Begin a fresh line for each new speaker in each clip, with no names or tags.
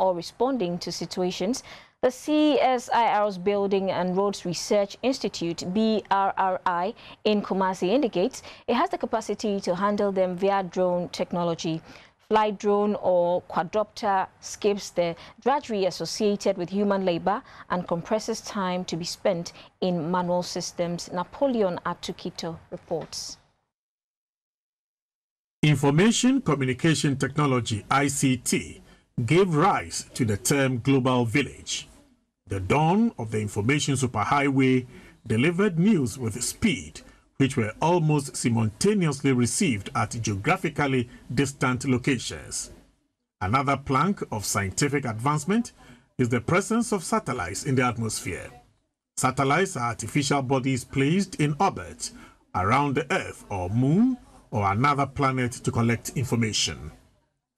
or responding to situations. The CSIR's Building and Roads Research Institute, BRRI, in Kumasi indicates it has the capacity to handle them via drone technology. Flight drone or quadcopter skips the drudgery associated with human labor and compresses time to be spent in manual systems. Napoleon Atukito reports.
Information Communication Technology, ICT, gave rise to the term Global Village. The dawn of the information superhighway delivered news with speed, which were almost simultaneously received at geographically distant locations. Another plank of scientific advancement is the presence of satellites in the atmosphere. Satellites are artificial bodies placed in orbit around the Earth or Moon or another planet to collect information.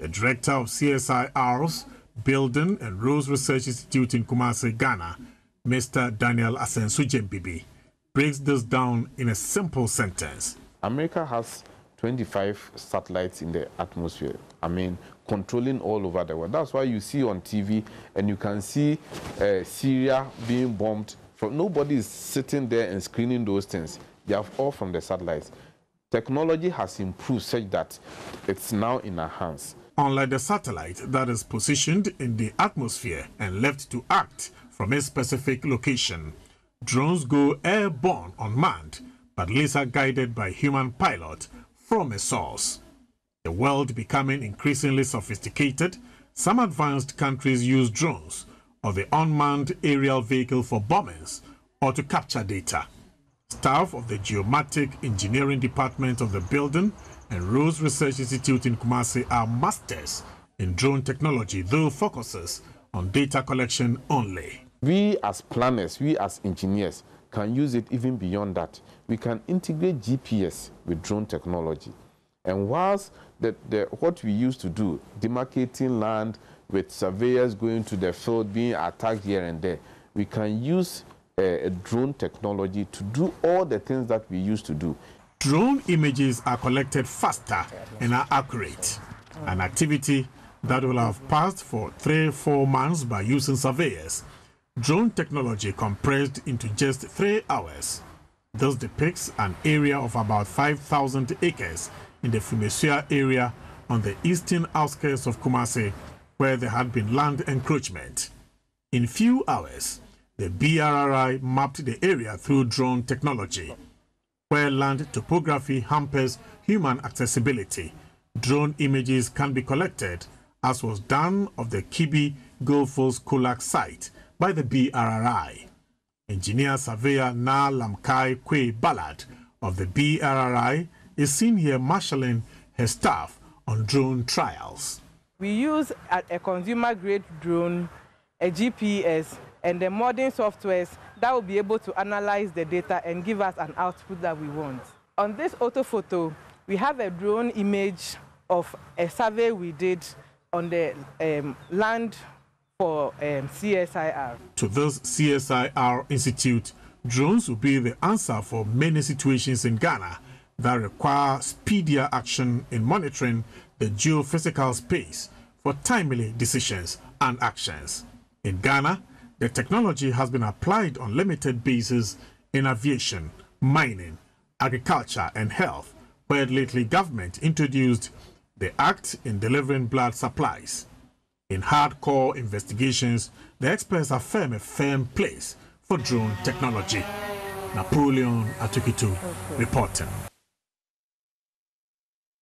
The director of CSIR's Building and Roads Research Institute in Kumasi, Ghana, Mr. Daniel Asensu Jembibi, breaks this down in a simple sentence.
America has 25 satellites in the atmosphere. I mean, controlling all over the world. That's why you see on TV and you can see uh, Syria being bombed. From, nobody is sitting there and screening those things. They are all from the satellites. Technology has improved such that it's now in our hands.
Unlike the satellite that is positioned in the atmosphere and left to act from a specific location, drones go airborne unmanned but laser guided by human pilot from a source. The world becoming increasingly sophisticated, some advanced countries use drones or the unmanned aerial vehicle for bombings or to capture data. Staff of the Geomatic Engineering Department of the building and Roads Research Institute in Kumasi are masters in drone technology, though focuses on data collection only.
We as planners, we as engineers can use it even beyond that. We can integrate GPS with drone technology. And whilst the, the, what we used to do, demarcating land with surveyors going to the field, being attacked here and there, we can use eh, a drone technology to do all the things that we used to do.
Drone images are collected faster and are accurate, an activity that will have passed for three, four months by using surveyors. Drone technology compressed into just three hours. This depicts an area of about 5,000 acres in the Fumesua area on the eastern outskirts of Kumasi, where there had been land encroachment. In few hours, the BRRI mapped the area through drone technology where land topography hampers human accessibility. Drone images can be collected, as was done of the Kibi Goldfields Kulak site by the BRRI. Engineer surveyor Na Lamkai Kwe Ballard of the BRRI is seen here marshalling her staff on drone trials.
We use a, a consumer-grade drone, a GPS, and the modern softwares that will be able to analyze the data and give us an output that we want. On this orthophoto, we have a drone image of a survey we did on the um, land for um, CSIR.
To this CSIR Institute, drones will be the answer for many situations in Ghana that require speedier action in monitoring the geophysical space for timely decisions and actions. In Ghana, the technology has been applied on limited basis in aviation, mining, agriculture and health, where lately government introduced the Act in delivering blood supplies. In hardcore investigations, the experts affirm a firm place for drone technology. Napoleon Atukitu reporting.